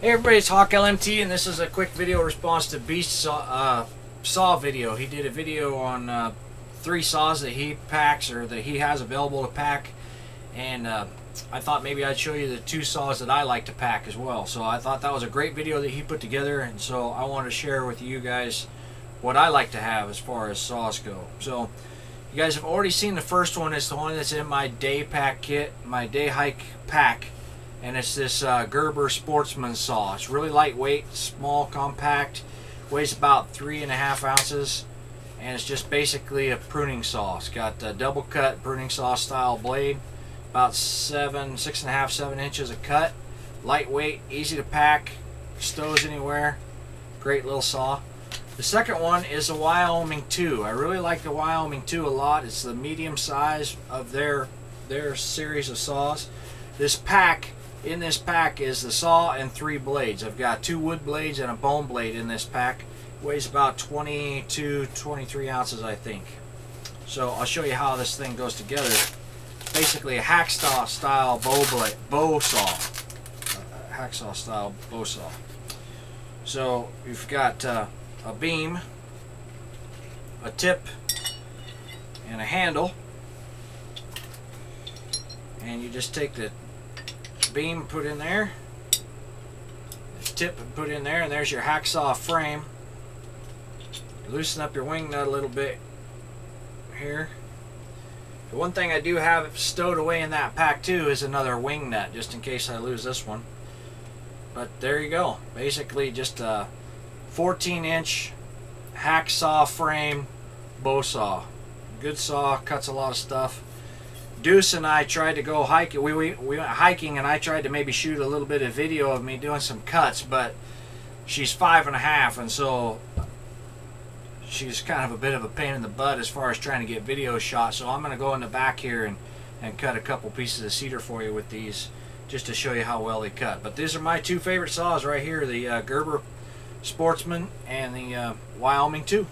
Hey everybody, it's Hawk LMT and this is a quick video response to Beast saw, uh, saw video. He did a video on uh, three saws that he packs or that he has available to pack and uh, I thought maybe I'd show you the two saws that I like to pack as well. So I thought that was a great video that he put together and so I wanted to share with you guys what I like to have as far as saws go. So you guys have already seen the first one. It's the one that's in my day pack kit, my day hike pack and it's this uh, Gerber Sportsman saw. It's really lightweight, small, compact, weighs about three and a half ounces, and it's just basically a pruning saw. It's got a double cut pruning saw style blade, about seven, six and a half, seven inches of cut, lightweight, easy to pack, stows anywhere, great little saw. The second one is a Wyoming 2. I really like the Wyoming 2 a lot. It's the medium size of their their series of saws. This pack in this pack is the saw and three blades. I've got two wood blades and a bone blade in this pack. weighs about 22, 23 ounces, I think. So I'll show you how this thing goes together. Basically a hacksaw style bow blade, bow saw. A hacksaw style bow saw. So you've got uh, a beam, a tip, and a handle. And you just take the beam put in there. This tip put in there, and there's your hacksaw frame. Loosen up your wing nut a little bit here. The one thing I do have stowed away in that pack too is another wing nut, just in case I lose this one. But there you go. Basically just a 14 inch hacksaw frame bow saw. Good saw, cuts a lot of stuff. Deuce and I tried to go hiking. We, we, we went hiking and I tried to maybe shoot a little bit of video of me doing some cuts, but she's five and a half, and so she's kind of a bit of a pain in the butt as far as trying to get video shot. So I'm going to go in the back here and, and cut a couple pieces of cedar for you with these just to show you how well they cut. But these are my two favorite saws right here, the uh, Gerber Sportsman and the uh, Wyoming 2.